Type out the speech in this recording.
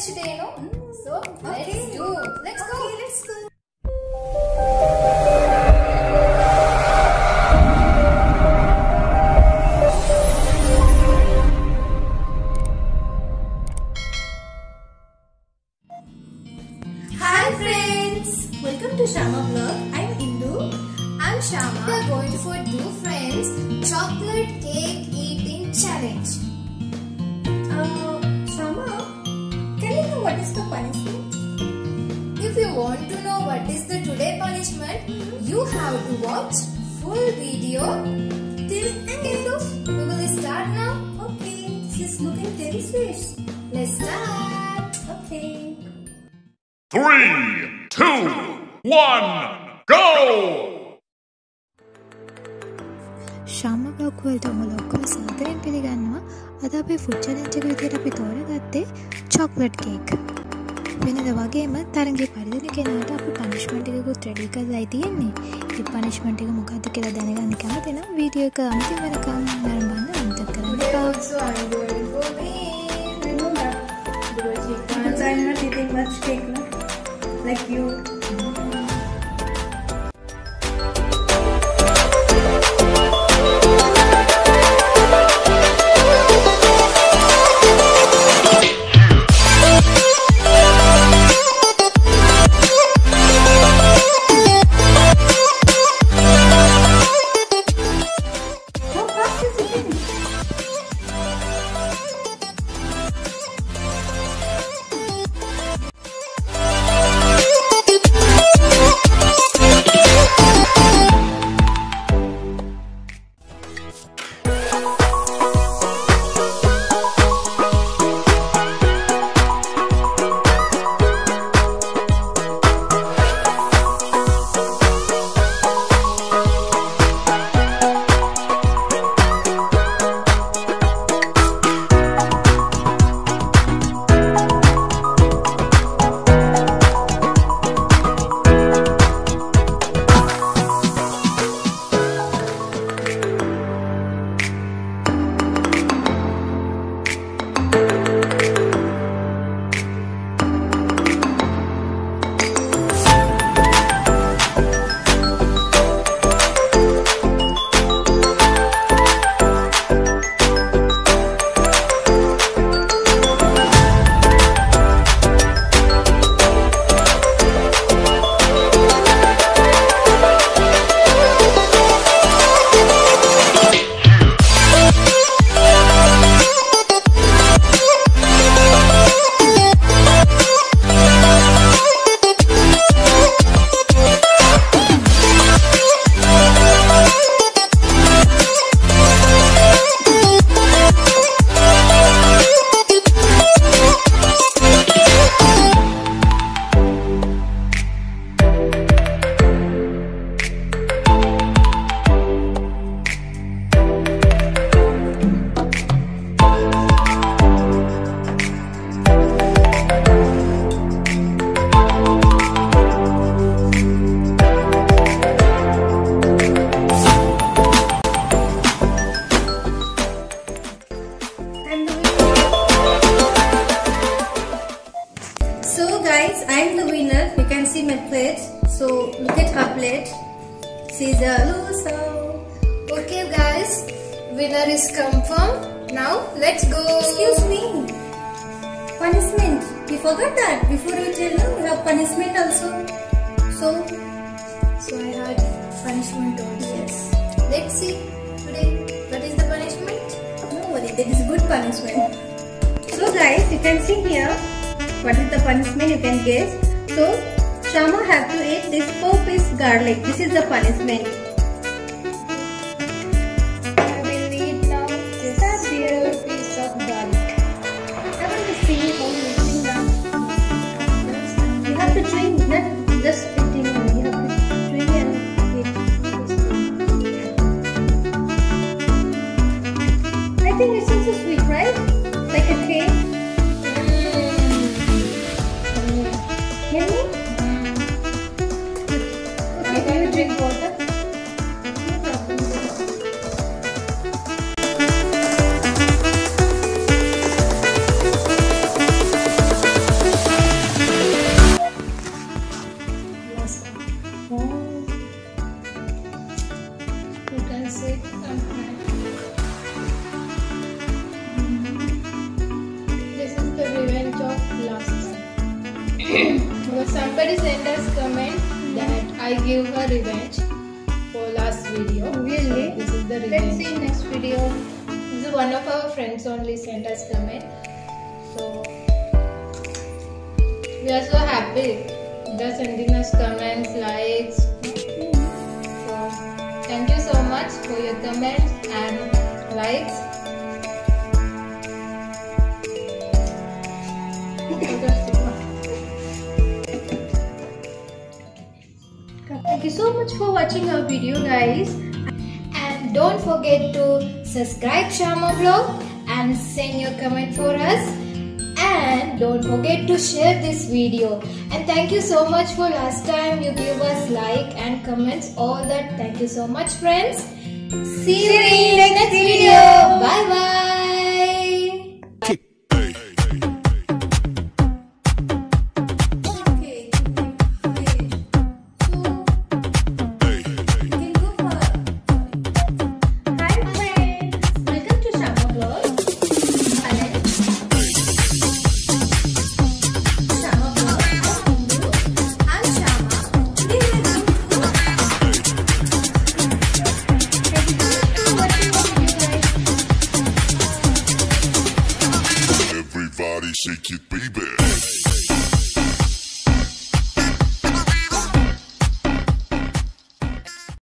Okay. challenge today, no? So let's do. Let's go. Let's go. Hi friends, Welcome to Shyama Vlog. I'm Indu. I'm Shyama. We are going for two friends chocolate cake eating challenge. Uh, you have to watch full video till end. We will start now. Okay, this is looking delicious. Let's start. Okay. Three, two, one, go! Shama blog වලට ඔයාලා ඔක්කොම සාදරයෙන් පිළිගන්නවා. අද අපේ food challenge එක විදිහට අපි තෝරගත්තේ චොක්ලට් කේක්. වෙනද වගේම තරගේ පරිදින කෙනට අප පනිශ්මටිකුත් ්‍රඩිකදයි තියෙන්නේ ඒ පනිශ්මටික මොකක්ද කියලා දැනගන්න කැමතිෙන වීඩියෝ එක අන්ති වරකම් නරබන්න අන්ත කරන්න Like you. I'm the winner. You can see my plate. So look at her plate. She's a loser. Okay guys, winner is confirmed. Now let's go. Excuse me. Punishment. You forgot that. Before you tell her, we have punishment also. So, So I had punishment also. yes. Let's see today what is the punishment. No worry, that is good punishment. So guys, you can see here what is the punishment you can guess. So Shyama have to eat this 4 piece garlic. This is the punishment. Somebody sent us comment that I give her revenge for last video. Really? So this is the revenge. Let's see next video. This is one of our friends only sent us comment. So we are so happy. They're sending us comments, likes. So thank you so much for your comments and likes. Much for watching our video guys. And don't forget to subscribe Shyama Vlog and send your comment for us. And don't forget to share this video. And thank you so much for last time you gave us like and comments. All that. Thank you so much, friends. See you shake it, baby.